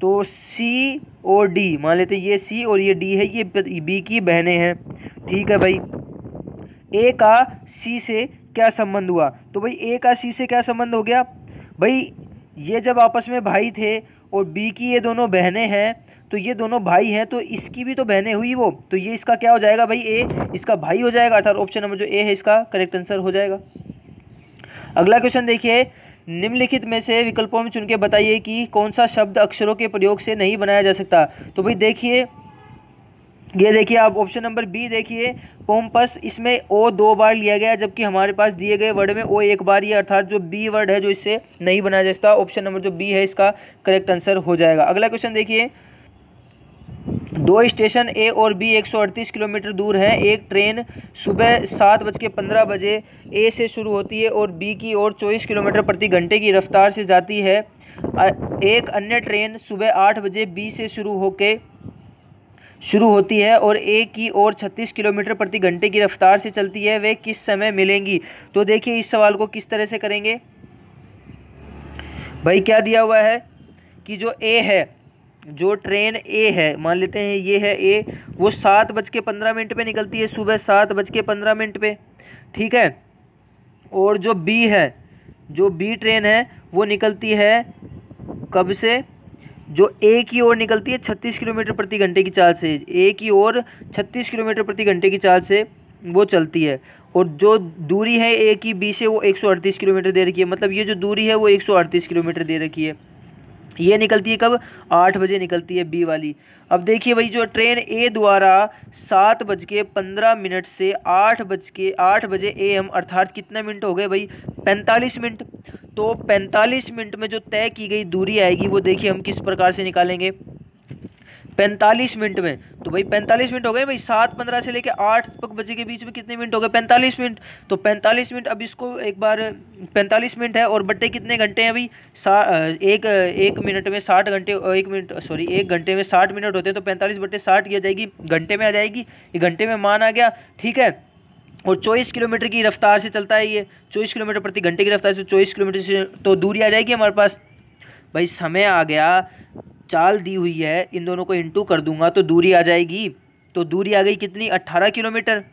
S1: तो सी और डी, मान लेते ये सी और ये डी है, ये बी की बहनें हैं। ठीक है भाई, ए का सी से क्या संबंध हुआ? तो भाई, ए का सी से क्या संबंध हो गया? भाई, ये जब आपस में भाई थे और बी की ये दोनों बहनें हैं तो ये दोनों भाई हैं तो इसकी भी तो बहनें हुई वो। तो ये इसका क्या हो जाएगा भाई? ए इसका भाई हो जाएगा। अर्थात ऑप्शन नंबर जो ए है, इसका करेक्ट आंसर हो जाएगा। अगला क्वेश्चन देखिए। निम्नलिखित में से विकल्पों में चुन के बताइए कि कौन सा शब्द अक्षरों के प्रयोग से नहीं बनाया जा सकता। तो भाई देखिए ये देखिए आप ऑप्शन नंबर बी देखिए पोम्पस इसमें ओ दो बार लिया गया जबकि हमारे पास दिए गए वर्ड में ओ एक बार ये अर्थात जो बी वर्ड है जो इससे नहीं बनाया जा सकता ऑप्शन नंबर जो बी है इसका करेक्ट आंसर हो जाएगा। अगला क्वेश्चन देखिए। दो स्टेशन ए और बी 138 किलोमीटर दूर है, एक ट्रेन सुबह सात बज के पंद्रह बजे ए से शुरू होती है और बी की ओर चौबीस किलोमीटर प्रति घंटे की रफ्तार से जाती है। एक अन्य ट्रेन सुबह आठ बजे बी से शुरू होकर शुरू होती है और एक की ओर 36 किलोमीटर प्रति घंटे की रफ्तार से चलती है, वे किस समय मिलेंगी? तो देखिए, इस सवाल को किस तरह से करेंगे? भाई, क्या दिया हुआ है कि जो ए है, जो ट्रेन ए है, मान लेते हैं ये है ए वो सात बज के पंद्रह मिनट पर निकलती है, सुबह सात बज के पंद्रह मिनट पर ठीक है? और जो बी है, जो बी ट्रेन है, वो निकलती है कब से? जो ए की ओर निकलती है छत्तीस किलोमीटर प्रति घंटे की चाल से ए की ओर छत्तीस किलोमीटर प्रति घंटे की चाल से वो चलती है। और जो दूरी है ए की बी से वो एक सौ अड़तीस किलोमीटर दे रखी है। मतलब ये जो दूरी है वो एक सौ अड़तीस किलोमीटर दे रखी है। ये निकलती है कब? आठ बजे निकलती है बी वाली। अब देखिए भाई, जो ट्रेन ए द्वारा सात बज के पंद्रह मिनट से आठ बज के आठ बजे ए एम अर्थात कितने मिनट हो गए भाई? पैंतालीस मिनट। तो पैंतालीस मिनट में जो तय की गई दूरी आएगी, वो देखिए हम किस प्रकार से निकालेंगे। पैंतालीस मिनट में। तो भाई पैंतालीस मिनट हो गए, भाई सात पंद्रह से लेकर आठ बजे के बीच में कितने मिनट हो गए? पैंतालीस मिनट। तो पैंतालीस मिनट, अब इसको एक बार, पैंतालीस मिनट है, और बट्टे कितने घंटे हैं भाई सा, एक एक मिनट में साठ घंटे, एक मिनट सॉरी एक घंटे में साठ मिनट होते हैं तो पैंतालीस बट्टे साठ की आ जाएगी, घंटे में आ जाएगी। ये घंटे में मान आ गया, ठीक है? और चौबीस किलोमीटर की रफ्तार से चलता है ये। चौबीस किलोमीटर प्रति घंटे की रफ्तार से, चौबीस किलोमीटर से तो दूरी आ जाएगी हमारे पास। भाई समय आ गया चाल दी हुई है, इन दोनों को इंटू कर दूँगा तो दूरी आ जाएगी। तो दूरी आ गई कितनी? अट्ठारह किलोमीटर।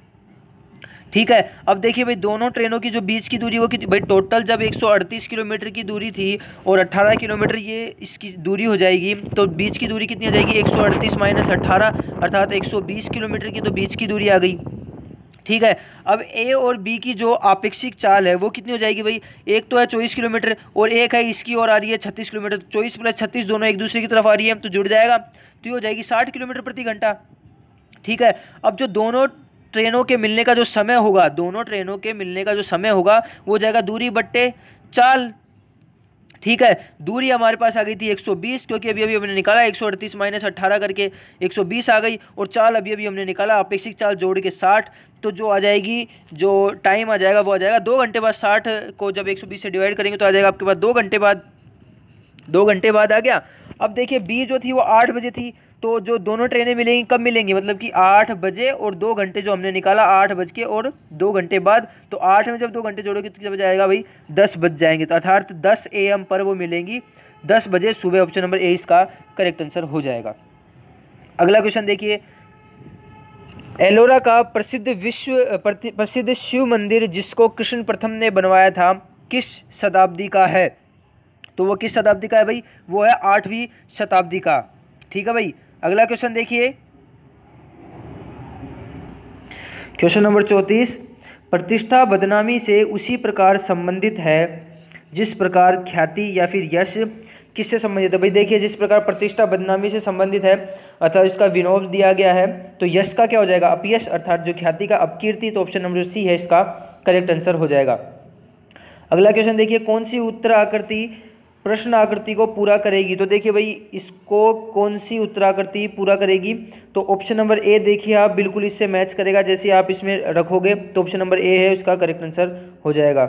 S1: ठीक है, अब देखिए भाई, दोनों ट्रेनों की जो बीच की दूरी, वो कितनी? भाई टोटल जब 138 किलोमीटर की दूरी थी और 18 किलोमीटर, ये इसकी दूरी हो जाएगी तो बीच की दूरी कितनी आ जाएगी? 138 माइनस अट्ठारह, अर्थात 120 किलोमीटर की तो बीच की दूरी आ गई। ठीक है। अब ए और बी की जो आपेक्षिक चाल है, वो कितनी हो जाएगी भाई? एक तो है चौबीस किलोमीटर और एक है इसकी और आ रही है छत्तीस किलोमीटर। चौबीस प्लस छत्तीस दोनों एक दूसरे की तरफ़ आ रही है तो जुड़ जाएगा। तो ये हो जाएगी साठ किलोमीटर प्रति घंटा। ठीक है, अब जो दोनों ट्रेनों के मिलने का जो समय होगा, दोनों ट्रेनों के मिलने का जो समय होगा, वो जाएगा दूरी बट्टे चाल। ठीक है, दूरी हमारे पास आ गई थी 120 क्योंकि अभी अभी हमने निकाला 138 सौ अड़तीस माइनस अट्ठारह करके 120 आ गई, और चाल अभी अभी हमने निकाला, अपेक्षित चाल जोड़ के 60 तो जो आ जाएगी, जो टाइम आ जाएगा, वो आ जाएगा दो घंटे बाद 60 को जब 120 से डिवाइड करेंगे तो आ जाएगा आपके पास दो घंटे बाद, दो घंटे बाद आ गया। अब देखिए बी जो थी वो आठ बजे थी तो जो दोनों ट्रेनें मिलेंगी, कब मिलेंगी? मतलब कि आठ बजे और दो घंटे जो हमने निकाला, आठ बज के और दो घंटे बाद। तो आठ में जब दो घंटे जोड़ोगे तो क्या जब जाएगा भाई? दस बज जाएँगे। तो अर्थात दस ए एम पर वो मिलेंगी। दस बजे सुबह ऑप्शन नंबर ए इसका करेक्ट आंसर हो जाएगा। अगला क्वेश्चन देखिए। एलोरा का प्रसिद्ध विश्व प्रसिद्ध शिव मंदिर जिसको कृष्ण प्रथम ने बनवाया था, किस शताब्दी का है? तो वो किस शताब्दी का है भाई? वो है आठवीं शताब्दी का। ठीक है भाई, अगला क्वेश्चन देखिए। क्वेश्चन नंबर चौंतीस, प्रतिष्ठा बदनामी से उसी प्रकार संबंधित है, जिस प्रकार ख्याति या फिर यश किससे संबंधित है? भाई देखिए, जिस प्रकार प्रतिष्ठा बदनामी से संबंधित है अर्थात इसका विनोद दिया गया है। तो यश का क्या हो जाएगा? अपयश, अर्थात जो ख्याति का अपकीर्ति तो ऑप्शन नंबर सी है, इसका करेक्ट आंसर हो जाएगा। अगला क्वेश्चन देखिए, कौन सी उत्तर आकृति प्रश्न आकृति को पूरा करेगी। तो देखिए भाई, इसको कौन सी उत्तराकृति पूरा करेगी? तो ऑप्शन नंबर ए देखिए आप, बिल्कुल इससे मैच करेगा, जैसे आप इसमें रखोगे तो ऑप्शन नंबर ए है, उसका करेक्ट आंसर हो जाएगा।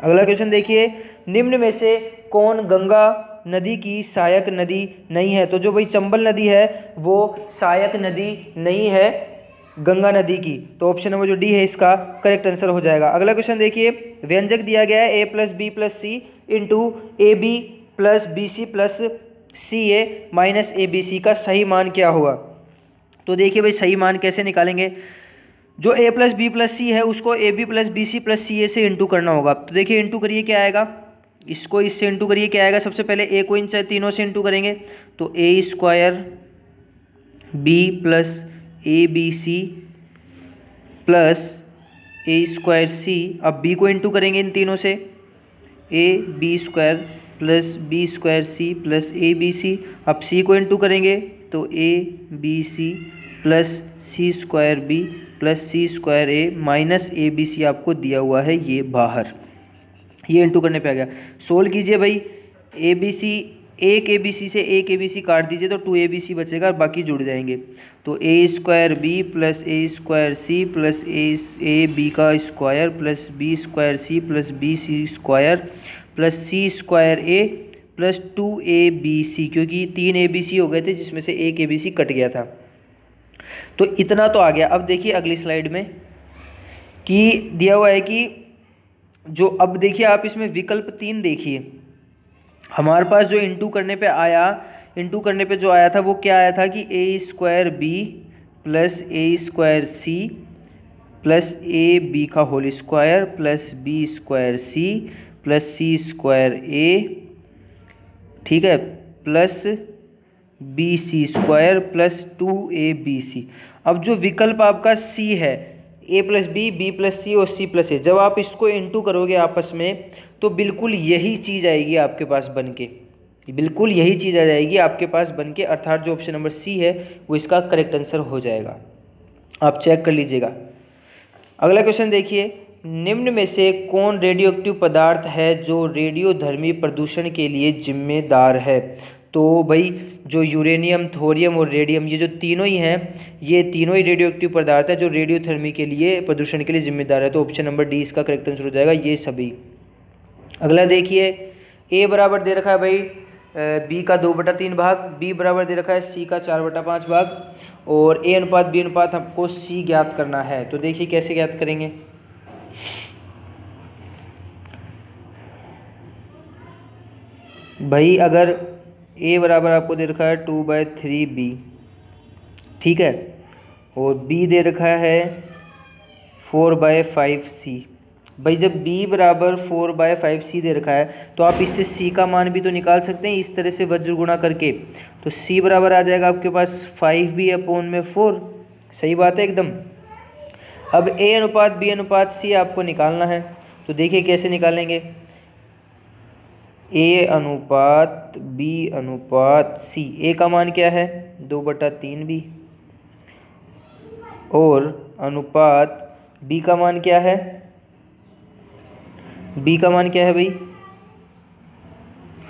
S1: अगला क्वेश्चन देखिए, निम्न में से कौन गंगा नदी की सहायक नदी नहीं है? तो जो भाई चंबल नदी है, वो सहायक नदी नहीं है गंगा नदी की। तो ऑप्शन नंबर जो डी है, इसका करेक्ट आंसर हो जाएगा। अगला क्वेश्चन देखिए, व्यंजक दिया गया है a plus b plus c into a b plus b c plus c a minus a b c का सही मान क्या होगा तो देखिए भाई, सही मान कैसे निकालेंगे? जो a plus b plus c है, उसको a b plus b c plus c a से इंटू करना होगा। तो देखिए इंटू करिए क्या आएगा? इसको इससे इंटू करिए, क्या आएगा? सबसे पहले ए को इन तीनों से इंटू करेंगे। तो A square B plus A B C plus A square C अब बी को इंटू करेंगे इन तीनों से। A B square plus B square C plus A B C अब सी को इंटू करेंगे तो A B C plus C square B plus C square A minus A B C आपको दिया हुआ है ये बाहर। ये इंटू करने पे आ गया। सोल्व कीजिए भाई। ए बी सी एक ए बी सी से एक ए बी सी काट दीजिए तो टू ए बी सी बचेगा और बाकी जुड़ जाएँगे। तो a square b plus a square c plus a a b का square plus b square c plus b c square plus c square a plus two a b c क्योंकि तीन A B C हो गए थे, जिसमें से एक A B C cut गया था। तो इतना तो आ गया। अब देखिए अगली स्लाइड में कि दिया हुआ है कि जो, अब देखिए आप इसमें विकल्प तीन देखिए। हमारे पास जो इंटू करने पे आया इंटू करने पे जो आया था, वो क्या आया था कि a square b plus a square c plus a b का whole square plus b square c plus c square a ठीक है plus b c square plus two a b c अब जो विकल्प आपका सी है a plus b b plus c और c plus ए जब आप इसको इंटू करोगे आपस में तो बिल्कुल यही चीज़ आएगी आपके पास बन के। बिल्कुल यही चीज़ आ जाएगी, आपके पास बन के अर्थात जो ऑप्शन नंबर सी है, वो इसका करेक्ट आंसर हो जाएगा। आप चेक कर लीजिएगा। अगला क्वेश्चन देखिए। निम्न में से कौन रेडियो एक्टिव पदार्थ है जो रेडियोधर्मी प्रदूषण के लिए जिम्मेदार है? तो भाई, जो यूरेनियम थोरियम और रेडियम ये जो तीनों ही हैं, ये तीनों ही रेडियो एक्टिव पदार्थ है जो रेडियोथर्मी के लिए, प्रदूषण के लिए जिम्मेदार है। तो ऑप्शन नंबर डी इसका करेक्ट आंसर हो जाएगा, ये सभी। अगला देखिए। ए बराबर दे रखा है भाई। बी का दो बटा तीन भाग बी बराबर दे रखा है सी का चार बटा पाँच भाग, और ए अनुपात बी अनुपात हमको सी ज्ञात करना है। तो देखिए कैसे ज्ञात करेंगे। भाई, अगर ए बराबर आपको दे रखा है टू बाय थ्री बी ठीक है? और बी दे रखा है फोर बाय फाइव सी भाई जब b बराबर फोर बाय फाइव सी दे रखा है तो आप इससे c का मान भी तो निकाल सकते हैं इस तरह से वज्र गुणा करके। तो c बराबर आ जाएगा आपके पास फाइव बी अपोन में फोर सही बात है एकदम। अब a अनुपात, b अनुपात, c आपको निकालना है। तो देखिए कैसे निकालेंगे। A अनुपात, b अनुपात, c a का मान क्या है? दो बटा तीन बी और अनुपात बी का मान क्या है? बी का मान क्या है भाई?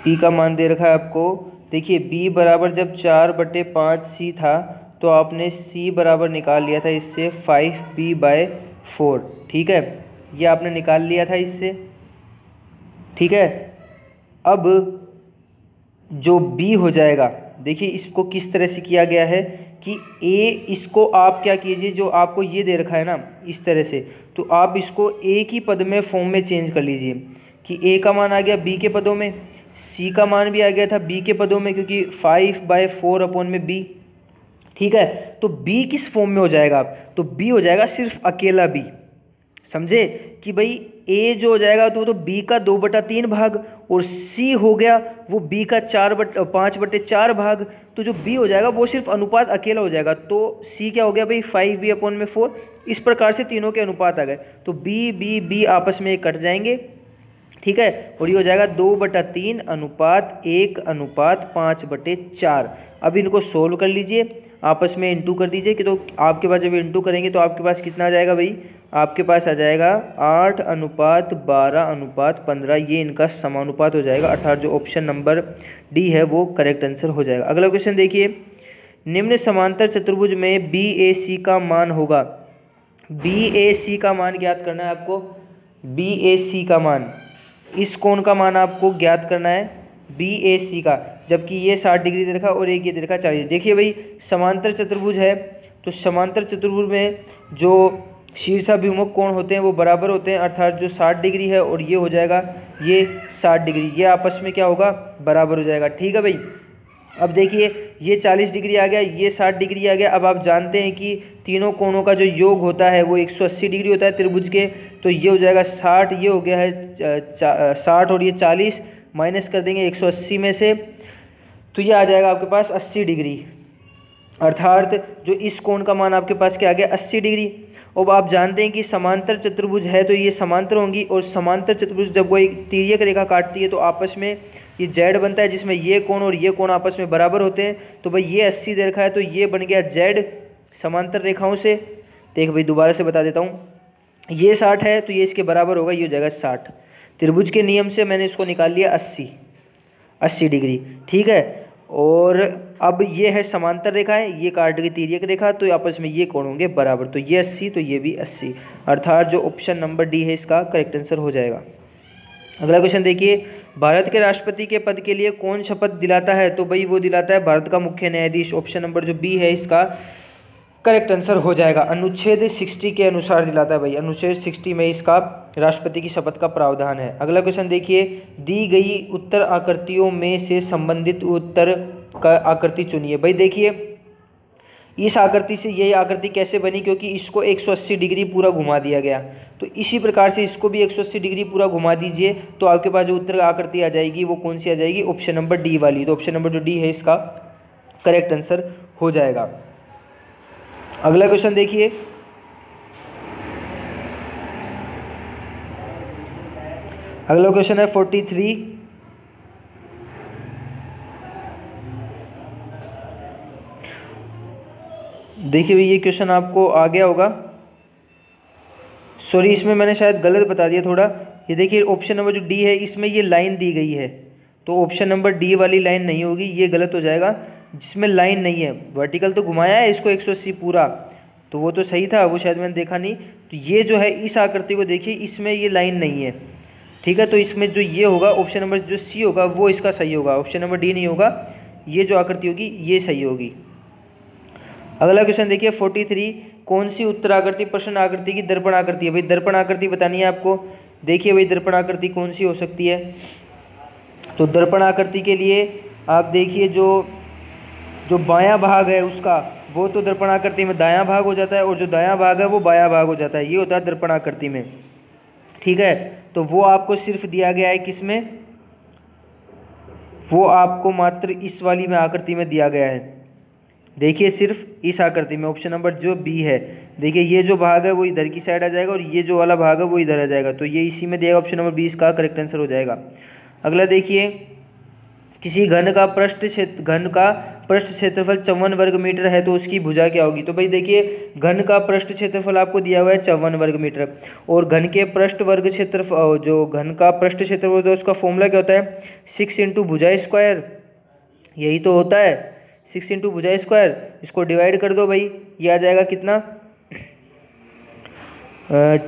S1: बी का मान दे रखा है आपको। देखिए बी बराबर जब चार बटे पाँच सी था तो आपने सी बराबर निकाल लिया था इससे फाइव बी बाय फोर ठीक है? ये आपने निकाल लिया था इससे, ठीक है? अब जो बी हो जाएगा, देखिए इसको किस तरह से किया गया है कि ए इसको आप क्या कीजिए, जो आपको ये दे रखा है ना, इस तरह से। तो आप इसको एक ही पद में फॉर्म में चेंज कर लीजिए कि ए का मान आ गया बी के पदों में सी का मान भी आ गया था बी के पदों में क्योंकि फाइव बाय फोर अपॉन में बी ठीक है? तो बी किस फॉर्म में हो जाएगा आप? तो बी हो जाएगा सिर्फ़ अकेला बी समझे कि भाई ए जो हो जाएगा तो वो तो बी का दो बटा तीन भाग और सी हो गया, वो बी का चार बट, पाँच बटे चार भाग तो जो बी हो जाएगा, वो सिर्फ़ अनुपात अकेला हो जाएगा। तो सी क्या हो गया भाई? फाइव बी अपॉन में फोर इस प्रकार से तीनों के अनुपात आ गए। तो बी बी बी आपस में कट जाएँगे, ठीक है? और ये हो जाएगा दो बटा तीन अनुपात एक, अनुपात पाँच बटे चार। अब इनको सोल्व कर लीजिए। आपस में इंटू कर दीजिए कि तो आपके पास जब इंटू करेंगे तो आपके पास कितना आ जाएगा भाई? आपके पास आ जाएगा आठ अनुपात बारह अनुपात पंद्रह, ये इनका समानुपात हो जाएगा। अर्थात जो ऑप्शन नंबर डी है वो करेक्ट आंसर हो जाएगा। अगला क्वेश्चन देखिए। निम्न समांतर चतुर्भुज में बी ए सी का मान होगा। बी ए सी का मान ज्ञात करना है आपको। बी ए सी का मान। इस कोण का मान आपको ज्ञात करना है। बी ए सी का। जबकि ये साठ डिग्री दे रखा और एक ये दे रखा चालीस देखिए भाई, समांतर चतुर्भुज है तो समांतर चतुर्भुज में जो शीर्षाभिमुख कोण होते हैं वो बराबर होते हैं, अर्थात जो साठ डिग्री है और ये हो जाएगा, ये साठ डिग्री। ये आपस में क्या होगा? बराबर हो जाएगा। ठीक है भाई, अब देखिए, ये चालीस डिग्री आ गया, ये साठ डिग्री आ गया। अब आप जानते हैं कि तीनों कोणों का जो योग होता है वो एक सौ अस्सी डिग्री होता है त्रिभुज के तो ये हो जाएगा साठ, ये हो गया है साठ और ये चालीस, माइनस कर देंगे एक सौ अस्सी में से। तो ये आ जाएगा आपके पास अस्सी डिग्री। अर्थात जो इस कोण का मान आपके पास क्या आ गया अस्सी डिग्री। अब आप जानते हैं कि समांतर चतुर्भुज है तो ये समांतर होंगी और समांतर चतुर्भुज जब वो एक तिरक रेखा काटती है तो आपस में ये जेड बनता है, जिसमें ये कोण और ये कोण आपस में बराबर होते हैं। तो भाई ये अस्सी रखा है तो ये बन गया जेड समांतर रेखाओं से। देख भाई, दोबारा से बता देता हूँ। ये साठ है तो ये इसके बराबर होगा, ये हो जाएगा साठ। त्रिभुज के नियम से मैंने इसको निकाल लिया अस्सी। अस्सी डिग्री। ठीक है? और अब ये है समांतर रेखा है, ये काट की तिरक रेखा तो आपस में ये कौन होंगे बराबर तो ये अस्सी तो ये भी अस्सी। अर्थात जो ऑप्शन नंबर डी है, इसका करेक्ट आंसर हो जाएगा। अगला क्वेश्चन देखिए, भारत के राष्ट्रपति के पद के लिए कौन शपथ दिलाता है? तो भाई वो दिलाता है भारत का मुख्य न्यायाधीश ऑप्शन नंबर जो बी है, इसका करेक्ट आंसर हो जाएगा। अनुच्छेद सिक्सटी के अनुसार दिलाता है भाई। अनुच्छेद सिक्सटी में इसका राष्ट्रपति की शपथ का प्रावधान है। अगला क्वेश्चन देखिए। दी गई उत्तर आकृतियों में से संबंधित उत्तर का आकृति चुनिए। भाई देखिए, इस आकृति से यही आकृति कैसे बनी? क्योंकि इसको 180 डिग्री पूरा घुमा दिया गया। तो इसी प्रकार से इसको भी 180 डिग्री पूरा घुमा दीजिए तो आपके पास जो उत्तर आकृति आ जाएगी, वो कौन सी आ जाएगी? ऑप्शन नंबर डी वाली। तो ऑप्शन नंबर जो डी है, इसका करेक्ट आंसर हो जाएगा। अगला क्वेश्चन देखिए। अगला क्वेश्चन है फोर्टी थ्री। देखिए भाई, ये क्वेश्चन आपको आ गया होगा। सॉरी इसमें मैंने शायद गलत बता दिया थोड़ा। ये देखिए ऑप्शन नंबर जो डी है, इसमें ये लाइन दी गई है। तो ऑप्शन नंबर डी वाली लाइन नहीं होगी, ये गलत हो जाएगा। जिसमें लाइन नहीं है। वर्टिकल तो घुमाया है इसको 180 पूरा। तो वो तो सही था, वो शायद मैंने देखा नहीं। तो ये जो है, इस आकृति को देखिए, इसमें ये लाइन नहीं है। ठीक है तो इसमें जो ये होगा ऑप्शन नंबर जो सी होगा, वो इसका सही होगा। ऑप्शन नंबर डी नहीं होगा, ये जो आकृति होगी, ये सही होगी। अगला क्वेश्चन देखिए फोर्टी थ्री कौन सी उत्तर आकृति, प्रश्न आकृति की दर्पण आकृति है? भाई, दर्पण आकृति बतानी है आपको। देखिए भाई, दर्पण आकृति कौन सी हो सकती है? तो दर्पण आकृति के लिए आप देखिए जो जो बायां भाग है उसका, वो तो दर्पण आकृति में दायां भाग हो जाता है और जो दायां भाग है वो बायां भाग हो जाता है। ये होता है दर्पण आकृति में। ठीक है? तो वो आपको सिर्फ़ दिया गया है किसमें? वो आपको मात्र इस वाली में आकृति में दिया गया है। देखिए सिर्फ़ इस आकृति में, ऑप्शन नंबर जो बी है। देखिए, ये जो भाग है वो इधर की साइड आ जाएगा और ये जो वाला भाग है वो इधर आ जाएगा। तो ये इसी में दिया ऑप्शन नंबर बी, इसका करेक्ट आंसर हो जाएगा। अगला देखिए, किसी घन का पृष्ठ क्षेत्र घन का पृष्ठ क्षेत्रफल चौवन वर्ग मीटर है तो उसकी भुजा क्या होगी? तो भाई देखिए, घन का पृष्ठ क्षेत्रफल आपको दिया हुआ है चौवन वर्ग मीटर। और घन के पृष्ठ वर्ग क्षेत्रफल जो घन का पृष्ठ क्षेत्रफल होता है, उसका फॉर्मूला क्या होता है? सिक्स इंटू भुजा स्क्वायर यही तो होता है। सिक्स इंटू भुजा स्क्वायर इसको डिवाइड कर दो भाई। ये आ जाएगा कितना?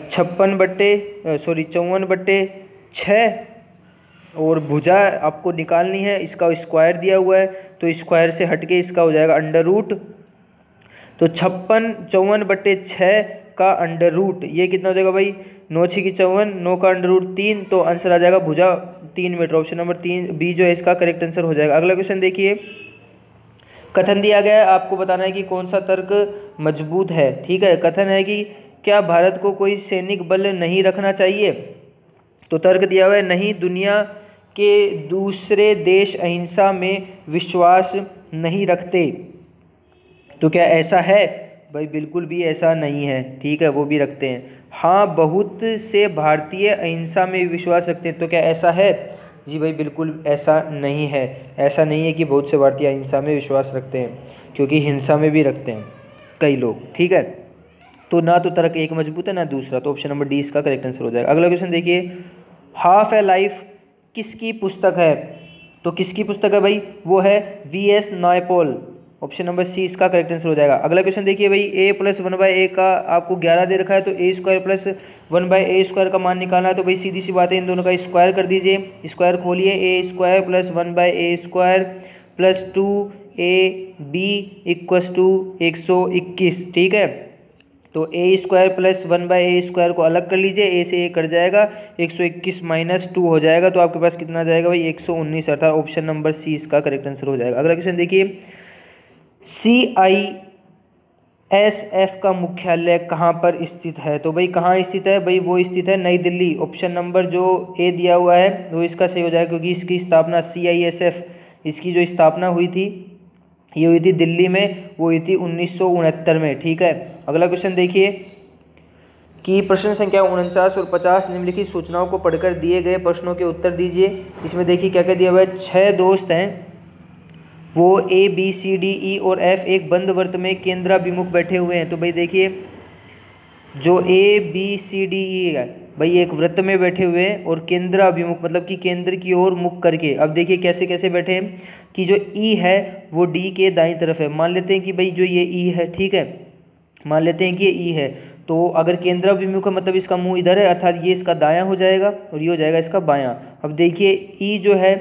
S1: छप्पन बट्टे सॉरी चौवन बट्टे छः और भुजा आपको निकालनी है, इसका स्क्वायर दिया हुआ है तो स्क्वायर से हटके इसका हो जाएगा अंडर रूट तो छप्पन, चौवन बटे छः का अंडर रूट ये कितना हो जाएगा भाई? नौ छः की चौवन, नौ का अंडर रूट तीन तो आंसर आ जाएगा भुजा तीन मीटर ऑप्शन नंबर तीन बी जो है इसका करेक्ट आंसर हो जाएगा। अगला क्वेश्चन देखिए। कथन दिया गया है, आपको बताना है कि कौन सा तर्क मज़बूत है, ठीक है? कथन है कि क्या भारत को कोई सैनिक बल नहीं रखना चाहिए? तो तर्क दिया हुआ है, नहीं दुनिया के दूसरे देश अहिंसा में विश्वास नहीं रखते। तो क्या ऐसा है? भाई, बिल्कुल भी ऐसा नहीं है। ठीक है, वो भी रखते हैं। हाँ बहुत से भारतीय अहिंसा में विश्वास रखते हैं। तो क्या ऐसा है? जी भाई, बिल्कुल ऐसा नहीं है। ऐसा नहीं है कि बहुत से भारतीय अहिंसा में विश्वास रखते हैं, क्योंकि हिंसा में भी रखते हैं कई लोग। ठीक है? तो ना तो तर्क एक मज़बूत है, ना दूसरा। तो ऑप्शन नंबर डी इसका करेक्ट आंसर हो जाएगा। अगला क्वेश्चन देखिए। हाफ़ ए लाइफ किसकी पुस्तक है? तो किसकी पुस्तक है भाई? वो है V S Naipaul option number C इसका करेक्ट आंसर हो जाएगा। अगला क्वेश्चन देखिए भाई a plus one by a का आपको ग्यारह दे रखा है तो a square plus one by a square का मान निकालना है तो भाई सीधी सी बात है, इन दोनों का स्क्वायर कर दीजिए। स्क्वायर खोलिए a square plus one by a square plus two a b equals two एक सौ इक्कीस, ठीक है? तो a square plus one by a square को अलग कर लीजिए ए से ए कट जाएगा, एक सौ इक्कीस माइनस टू हो जाएगा तो आपके पास कितना जाएगा भाई? एक सौ उन्नीस, अर्थात ऑप्शन नंबर सी इसका करेक्ट आंसर हो जाएगा। अगला क्वेश्चन देखिए। सी आई एस एफ़ का मुख्यालय कहाँ पर स्थित है? तो भाई कहाँ स्थित है? भाई वो स्थित है नई दिल्ली। ऑप्शन नंबर जो ए दिया हुआ है, वो इसका सही हो जाएगा, क्योंकि इसकी स्थापना सी आई एस एफ़ इसकी जो स्थापना हुई थी ये हुई थी दिल्ली में, वो हुई थी उन्नीस सौ उनहत्तर में, ठीक है? अगला क्वेश्चन देखिए। कि प्रश्न संख्या उनचास और पचास निम्नलिखित सूचनाओं को पढ़कर दिए गए प्रश्नों के उत्तर दीजिए। इसमें देखिए क्या क्या दिया हुआ है। छः दोस्त हैं। वो A B C D E और एफ़ एक बंद वर्त में केंद्राभिमुख बैठे हुए हैं। तो भाई देखिए, जो A B C D E है भाई, एक वृत्त में बैठे हुए हैं और केंद्र अभिमुख मतलब कि केंद्र की ओर मुख करके। अब देखिए कैसे कैसे बैठे हैं कि जो ई है, वो डी के दाई तरफ़ है। मान लेते हैं कि भाई, जो ये ई है, ठीक है? मान लेते हैं कि ये ई है तो अगर केंद्र अभिमुख है मतलब इसका मुँह इधर है, अर्थात ये इसका दायां हो जाएगा और ये हो जाएगा इसका बायां। अब देखिए, ई जो है,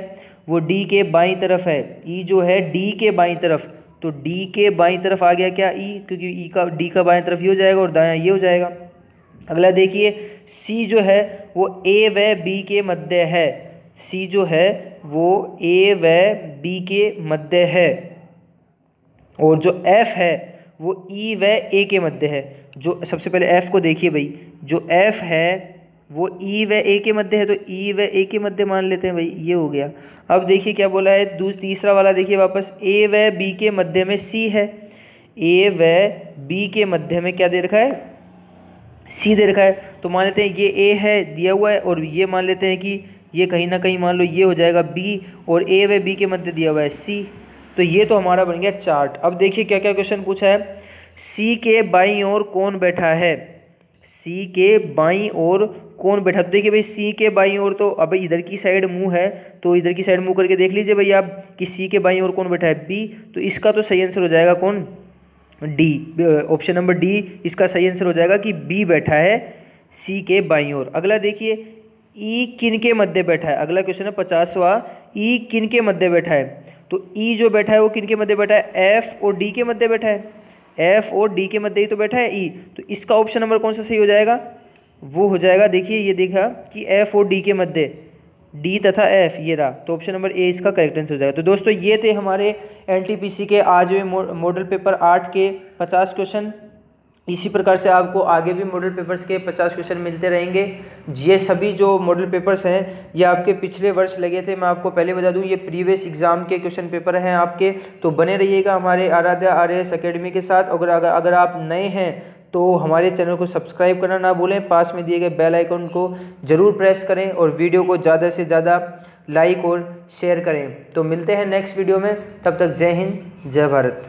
S1: वो डी के बाई तरफ़ है। ई जो है, डी के बाई तरफ़। तो डी के बाई तरफ़ आ गया क्या ई? क्योंकि ई का, डी का बाएँ तरफ़ ये हो जाएगा और दायां ये हो जाएगा। अगला देखिए सी जो है, वो ए व बी के मध्य है। सी जो है, वो ए व बी के मध्य है। और जो एफ़ है, वो ई व ए के मध्य है। जो, सबसे पहले एफ़ को देखिए भाई। जो एफ़ है, वो ई व ए के मध्य है तो ई व ए के मध्य मान लेते हैं भाई। ये हो गया। अब देखिए क्या बोला है तीसरा वाला देखिए वापस। ए व बी के मध्य में सी है। ए व बी के मध्य में क्या दे रखा है? सी दे रखा है। तो मान लेते हैं ये ए है, दिया हुआ है और ये मान लेते हैं कि ये कहीं ना कहीं मान लो ये हो जाएगा बी और ए व बी के मध्य दिया हुआ है सी तो ये तो हमारा बन गया चार्ट। अब देखिए क्या क्या क्वेश्चन पूछा है। सी के बाई और कौन बैठा है? सी के बाई और कौन बैठा? तो देखिए भाई सी के बाई और तो अब इधर की साइड मुँह है तो इधर की साइड मुँह करके देख लीजिए भाई आप कि सी के बाई और कौन बैठा है? बी तो इसका तो सही आंसर हो जाएगा कौन? डी ऑप्शन नंबर डी इसका सही आंसर हो जाएगा कि बी बैठा है सी के बाई ओर। अगला देखिए ई e किन के मध्य बैठा है? अगला क्वेश्चन है पचासवा। ई e किन के मध्य बैठा है? तो ई e जो बैठा है वो किन के मध्य बैठा है? एफ़ और डी के मध्य बैठा है। एफ़ और डी के मध्य ही तो बैठा है ई तो इसका ऑप्शन नंबर कौन सा सही हो जाएगा? वो हो जाएगा, देखिए, ये देखा कि एफ़ और डी के मध्य। डी तथा एफ़, ये रहा। तो ऑप्शन नंबर ए इसका करेक्ट आंसर हो जाएगा। तो दोस्तों, ये थे हमारे एनटीपीसी के आज हुए मॉडल पेपर आठ के पचास क्वेश्चन इसी प्रकार से आपको आगे भी मॉडल पेपर्स के पचास क्वेश्चन मिलते रहेंगे। ये सभी जो मॉडल पेपर्स हैं, ये आपके पिछले वर्ष लगे थे। मैं आपको पहले बता दूँ, ये प्रीवियस एग्ज़ाम के क्वेश्चन पेपर हैं आपके। तो बने रहिएगा हमारे आराध्या आर एस अकेडमी के साथ। अगर अगर अगर आप नए हैं तो हमारे चैनल को सब्सक्राइब करना ना भूलें। पास में दिए गए बेल आइकन को ज़रूर प्रेस करें और वीडियो को ज़्यादा से ज़्यादा लाइक और शेयर करें। तो मिलते हैं नेक्स्ट वीडियो में। तब तक जय हिंद, जय भारत।